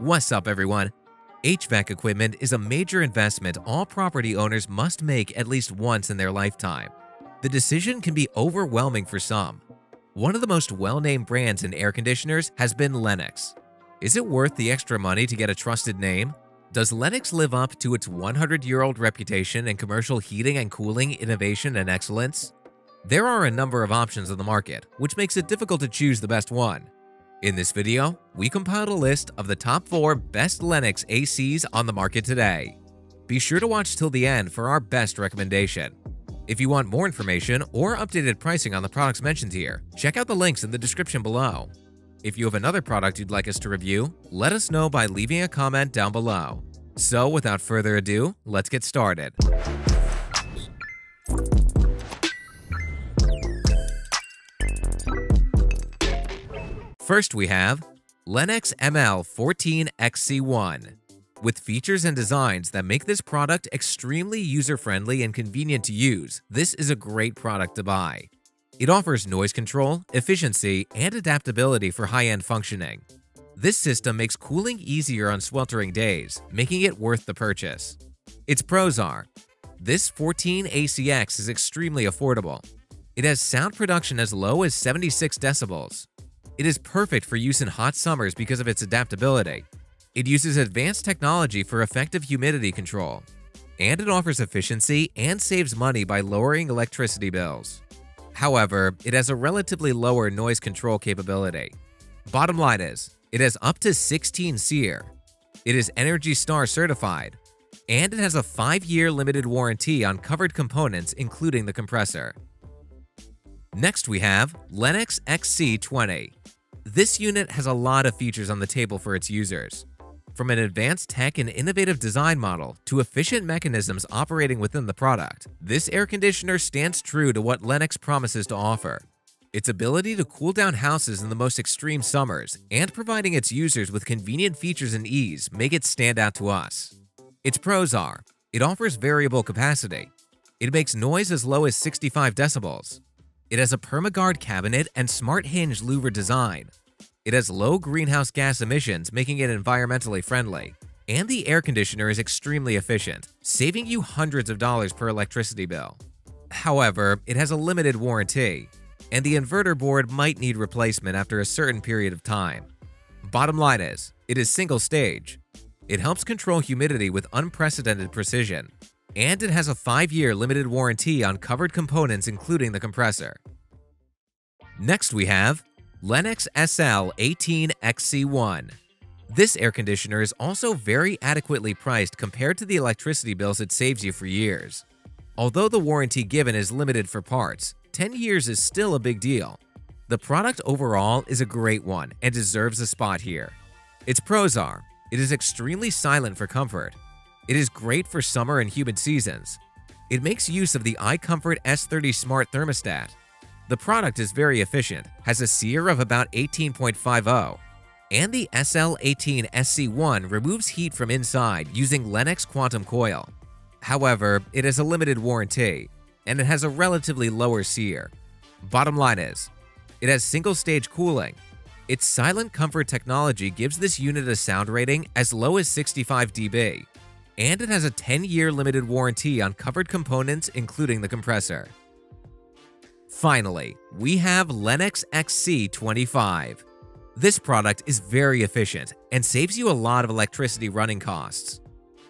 What's up, everyone? HVAC equipment is a major investment all property owners must make at least once in their lifetime. The decision can be overwhelming for some. One of the most well-named brands in air conditioners has been Lennox. Is it worth the extra money to get a trusted name? Does Lennox live up to its 100-year-old reputation in commercial heating and cooling innovation and excellence? There are a number of options on the market, which makes it difficult to choose the best one. In this video, we compiled a list of the top 4 best Lennox ACs on the market today. Be sure to watch till the end for our best recommendation. If you want more information or updated pricing on the products mentioned here, check out the links in the description below. If you have another product you'd like us to review, let us know by leaving a comment down below. So without further ado, let's get started. First we have Lennox ML14XC1. With features and designs that make this product extremely user-friendly and convenient to use, this is a great product to buy. It offers noise control, efficiency, and adaptability for high-end functioning. This system makes cooling easier on sweltering days, making it worth the purchase. Its pros are This 14 ACX is extremely affordable. It has sound production as low as 76 decibels, it is perfect for use in hot summers because of its adaptability. It uses advanced technology for effective humidity control. And it offers efficiency and saves money by lowering electricity bills. However, it has a relatively lower noise control capability. Bottom line is, it has up to 16 SEER. It is Energy Star certified, and it has a 5-year limited warranty on covered components including the compressor. Next we have Lennox XC20. This unit has a lot of features on the table for its users. From an advanced tech and innovative design model to efficient mechanisms operating within the product, this air conditioner stands true to what Lennox promises to offer. Its ability to cool down houses in the most extreme summers and providing its users with convenient features and ease make it stand out to us. Its pros are, it offers variable capacity, it makes noise as low as 65 decibels, it has a PermaGuard cabinet and smart hinge louver design. It has low greenhouse gas emissions, making it environmentally friendly. And the air conditioner is extremely efficient, saving you hundreds of dollars per electricity bill. However, it has a limited warranty, and the inverter board might need replacement after a certain period of time. Bottom line is, it is single stage. It helps control humidity with unprecedented precision, and it has a 5-year limited warranty on covered components including the compressor. Next we have Lennox SL18XC1. This air conditioner is also very adequately priced compared to the electricity bills it saves you for years. Although the warranty given is limited for parts, 10 years is still a big deal. The product overall is a great one and deserves a spot here. Its pros are, it is extremely silent for comfort, it is great for summer and humid seasons. It makes use of the iComfort S30 Smart Thermostat. The product is very efficient, has a SEER of about 18.50, and the SL18 XC1 removes heat from inside using Lennox Quantum Coil. However, it has a limited warranty, and it has a relatively lower SEER. Bottom line is, it has single-stage cooling. Its silent comfort technology gives this unit a sound rating as low as 65 dB, and it has a 10-year limited warranty on covered components including the compressor. Finally, we have Lennox XC25. This product is very efficient and saves you a lot of electricity running costs.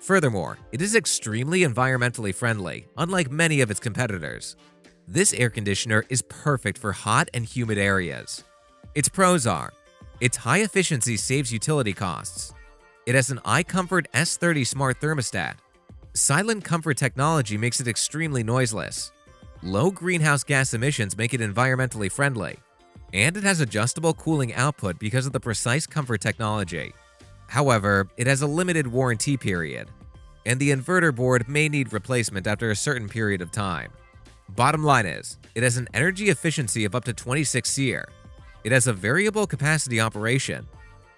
Furthermore, it is extremely environmentally friendly, unlike many of its competitors. This air conditioner is perfect for hot and humid areas. Its pros are, its high efficiency saves utility costs, it has an iComfort S30 smart thermostat. Silent comfort technology makes it extremely noiseless. Low greenhouse gas emissions make it environmentally friendly. And it has adjustable cooling output because of the precise comfort technology. However, it has a limited warranty period, and the inverter board may need replacement after a certain period of time. Bottom line is, it has an energy efficiency of up to 26 SEER. It has a variable capacity operation,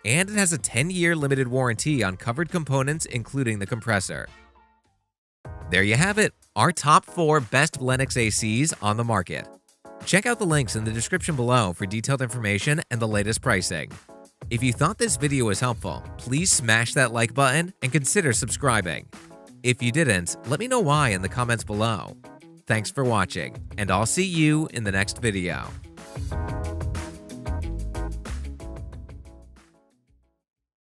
and it has a 10-year limited warranty on covered components including the compressor. There you have it, our top 4 best Lennox ACs on the market. Check out the links in the description below for detailed information and the latest pricing. If you thought this video was helpful, please smash that like button and consider subscribing. If you didn't, let me know why in the comments below. Thanks for watching, and I'll see you in the next video.